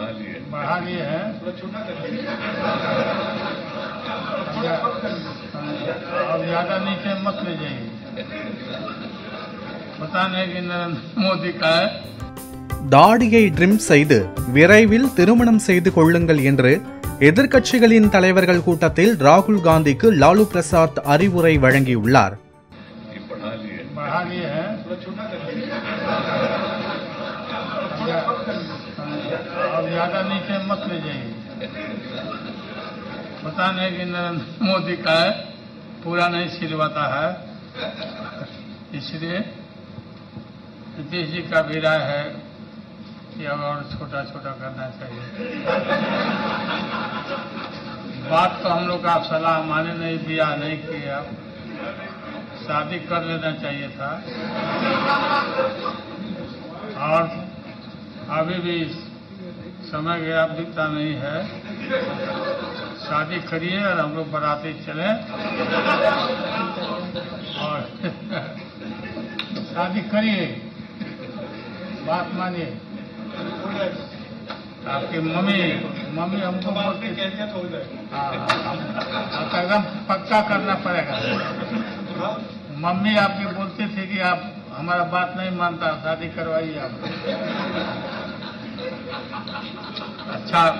बढ़ा लिए बढ़ा लिए हैं और ज्यादा नीचे मत ले जाइए पता नहीं कि नरेंद्र मोदी का है தாடியை ட்ரிம் செய்து விரைவில் திருமணம் செய்து கொள்ளுங்கள் என்று எதிர்க்கட்சிகளின் தலைவர்கள் கூட்டத்தில் ராகுல் காந்திக்கு லாலு பிரசாத் அறிவுரை வழங்கியுள்ளார் और ज़्यादा नीचे मत ले जाइए। पता नहीं कि नरेंद्र मोदी का है, पूरा नहीं सिलवाता है। इसलिए नीतीश जी का भी राय है कि अब और छोटा छोटा करना चाहिए। बात तो हम लोग आप सलाह माने नहीं, दिया नहीं किया। शादी कर लेना चाहिए था। और अभी भी समय गया दिखता नहीं है शादी करिए और हम लोग बराती चले। और शादी करिए। बात मानिए। आपकी मम्मी मम्मी हमको बोलती हाँ हम- अब एकदम पक्का करना पड़ेगा। मम्मी आपकी बोलती थी कि आप हमारा बात नहीं मानता शादी करवाइए आप। 哈